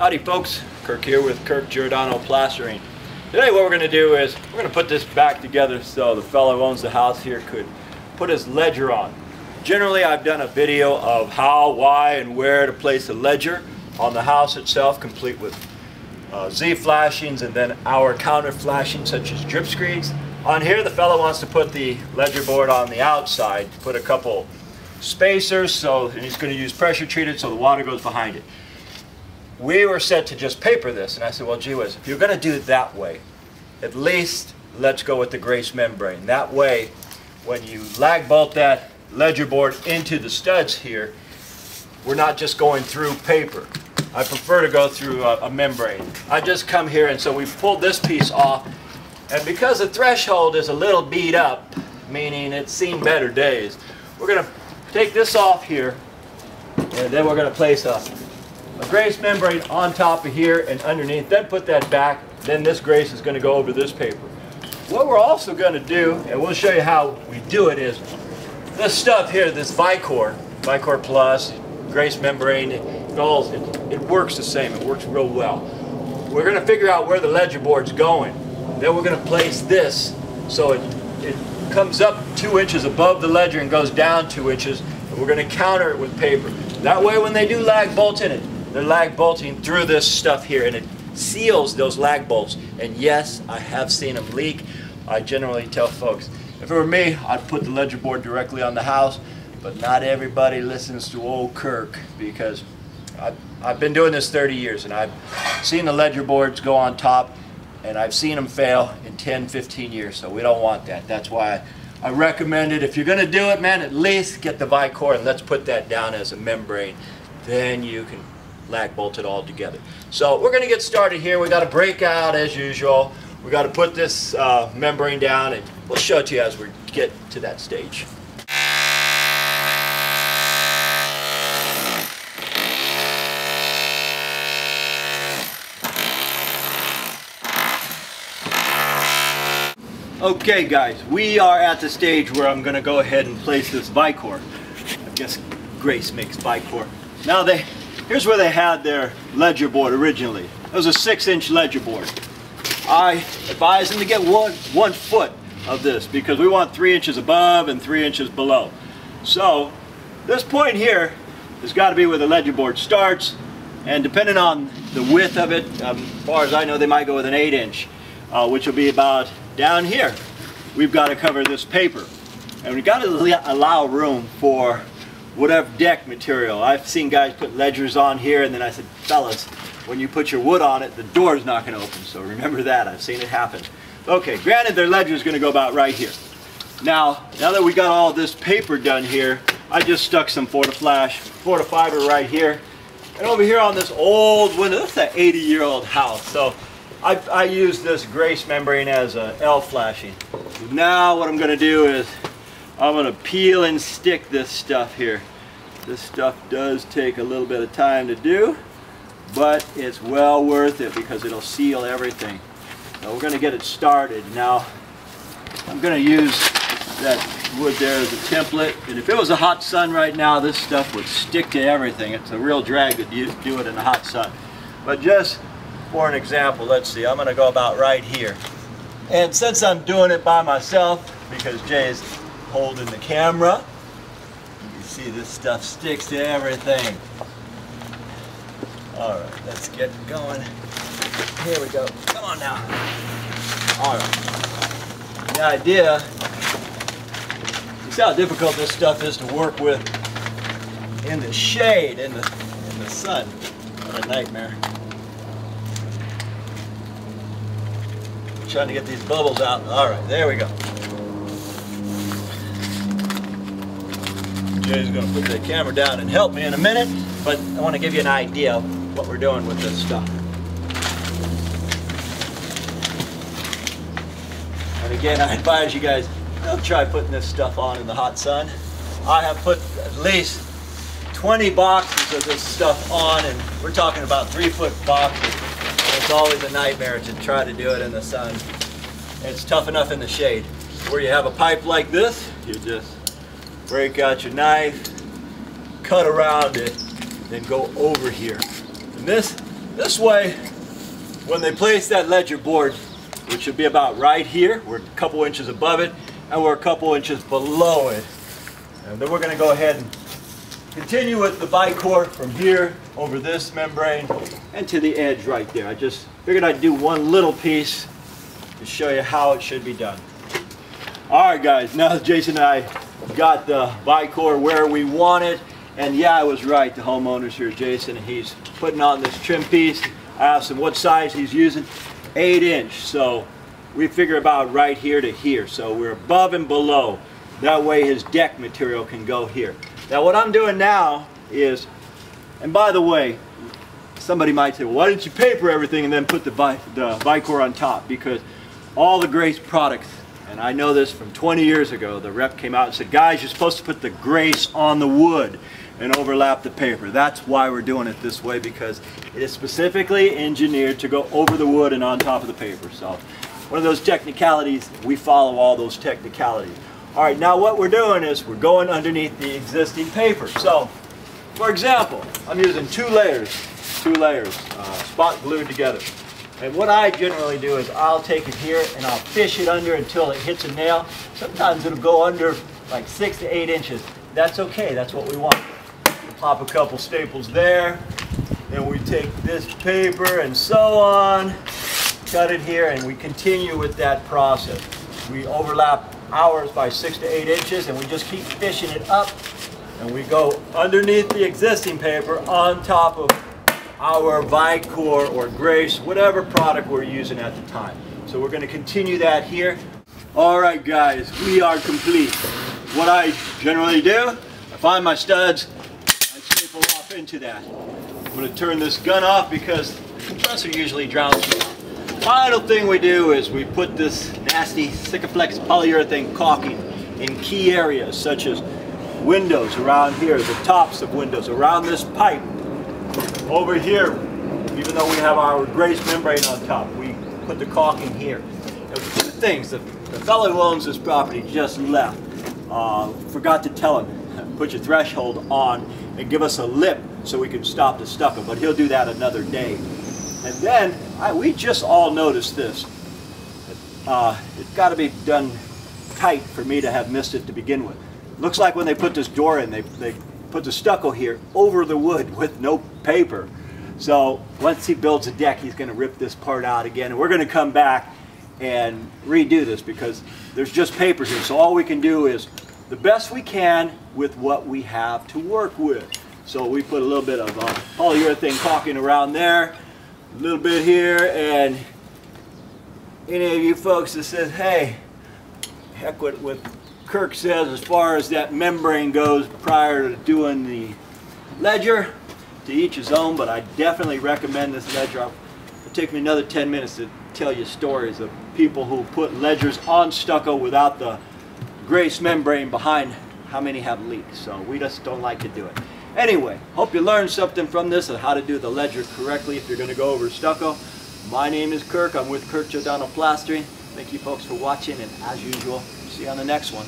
Howdy folks, Kirk here with Kirk Giordano Plastering. Today what we're going to do is we're going to put this back together so the fellow who owns the house here could put his ledger on. Generally I've done a video of how, why, and where to place a ledger on the house itself complete with uh, Z flashings and then our counter flashing such as drip screens. On here the fellow wants to put the ledger board on the outside, to put a couple spacers so he's going to use pressure treated so the water goes behind it we were set to just paper this. And I said, well, gee whiz, if you're going to do it that way, at least let's go with the Grace membrane. That way, when you lag bolt that ledger board into the studs here, we're not just going through paper. I prefer to go through a, a membrane. I just come here and so we pulled this piece off. And because the threshold is a little beat up, meaning it's seen better days, we're going to take this off here and then we're going to place a a grace membrane on top of here and underneath, then put that back, then this grace is going to go over this paper. What we're also going to do, and we'll show you how we do it, is this stuff here, this Vycor, Vycor Plus, grace membrane, it, all, it, it works the same, it works real well. We're going to figure out where the ledger board's going. Then we're going to place this so it, it comes up two inches above the ledger and goes down two inches, and we're going to counter it with paper. That way when they do lag bolt in it, they're lag bolting through this stuff here and it seals those lag bolts. And yes, I have seen them leak. I generally tell folks, if it were me, I'd put the ledger board directly on the house, but not everybody listens to old Kirk because I've, I've been doing this 30 years and I've seen the ledger boards go on top and I've seen them fail in 10, 15 years, so we don't want that. That's why I, I recommend it. If you're going to do it, man, at least get the Vycor and let's put that down as a membrane. Then you can lag bolted all together. So we're going to get started here. we got to break out as usual. we got to put this uh, membrane down and we'll show it to you as we get to that stage. Okay guys, we are at the stage where I'm going to go ahead and place this Vycor. I guess Grace makes Vycor. Now they Here's where they had their ledger board originally. It was a six inch ledger board. I advise them to get one, one foot of this because we want three inches above and three inches below. So this point here has got to be where the ledger board starts and depending on the width of it, um, as far as I know they might go with an 8 inch, uh, which will be about down here. We've got to cover this paper. And we've got to allow room for whatever deck material. I've seen guys put ledgers on here and then I said, fellas, when you put your wood on it, the door's not going to open. So remember that. I've seen it happen. Okay, granted their ledger is going to go about right here. Now, now that we got all this paper done here, I just stuck some Fortiflash, Fortifiber right here. And over here on this old window, that's an 80 year old house. So I, I use this Grace membrane as a L flashing. Now what I'm going to do is I'm to peel and stick this stuff here. This stuff does take a little bit of time to do, but it's well worth it because it'll seal everything. So we're going to get it started. Now, I'm going to use that wood there as a template. And if it was a hot sun right now, this stuff would stick to everything. It's a real drag to do it in a hot sun. But just for an example, let's see, I'm going to go about right here. And since I'm doing it by myself, because Jay's holding the camera. You see this stuff sticks to everything. All right, let's get going. Here we go. Come on now. All right. The idea, you see how difficult this stuff is to work with in the shade, in the, in the sun. What a nightmare. trying to get these bubbles out. All right, there we go. Going to put the camera down and help me in a minute, but I want to give you an idea of what we're doing with this stuff. And again, I advise you guys, don't try putting this stuff on in the hot sun. I have put at least 20 boxes of this stuff on, and we're talking about three foot boxes. It's always a nightmare to try to do it in the sun. It's tough enough in the shade. Where you have a pipe like this, you just break out your knife, cut around it, then go over here. And this, This way, when they place that ledger board, which should be about right here, we're a couple inches above it, and we're a couple inches below it. And then we're going to go ahead and continue with the Vycor from here over this membrane and to the edge right there. I just figured I'd do one little piece to show you how it should be done. All right, guys, now Jason and I got the Vycor where we want it, and yeah, I was right, the homeowner's here, Jason, he's putting on this trim piece. I asked him what size he's using, eight inch, so we figure about right here to here, so we're above and below. That way his deck material can go here. Now what I'm doing now is, and by the way, somebody might say, well, why didn't you paper everything and then put the, the Vycor on top? Because all the Grace products, and I know this from 20 years ago, the rep came out and said, guys, you're supposed to put the Grace on the wood and overlap the paper. That's why we're doing it this way because it is specifically engineered to go over the wood and on top of the paper. So one of those technicalities, we follow all those technicalities. All right, now what we're doing is we're going underneath the existing paper. So, for example, I'm using two layers, two layers, uh, spot glued together. And what I generally do is I'll take it here and I'll fish it under until it hits a nail. Sometimes it'll go under like six to eight inches. That's okay, that's what we want. We'll pop a couple staples there. Then we take this paper and so on, cut it here, and we continue with that process. We overlap ours by six to eight inches and we just keep fishing it up and we go underneath the existing paper on top of our Vycor or Grace, whatever product we're using at the time. So we're going to continue that here. All right guys, we are complete. What I generally do, I find my studs, I staple off into that. I'm going to turn this gun off because the compressor usually drowns me Final thing we do is we put this nasty Sikaflex polyurethane caulking in key areas such as windows around here, the tops of windows, around this pipe. Over here, even though we have our grace membrane on top, we put the caulking here. Now, two things, the, the fellow who owns this property just left. Uh, forgot to tell him, put your threshold on and give us a lip so we can stop the stucco, but he'll do that another day. And then I, we just all noticed this. Uh, it's got to be done tight for me to have missed it to begin with. Looks like when they put this door in, they, they put the stucco here over the wood with no paper. So once he builds a deck, he's going to rip this part out again. And we're going to come back and redo this because there's just paper here. So all we can do is the best we can with what we have to work with. So we put a little bit of uh, polyurethane caulking around there a little bit here and any of you folks that says hey heck with, what Kirk says as far as that membrane goes prior to doing the ledger to each his own but I definitely recommend this ledger it'll take me another 10 minutes to tell you stories of people who put ledgers on stucco without the grace membrane behind how many have leaks so we just don't like to do it Anyway, hope you learned something from this on how to do the ledger correctly if you're going to go over stucco. My name is Kirk. I'm with Kirk Giordano Plastering. Thank you folks for watching and as usual, see you on the next one.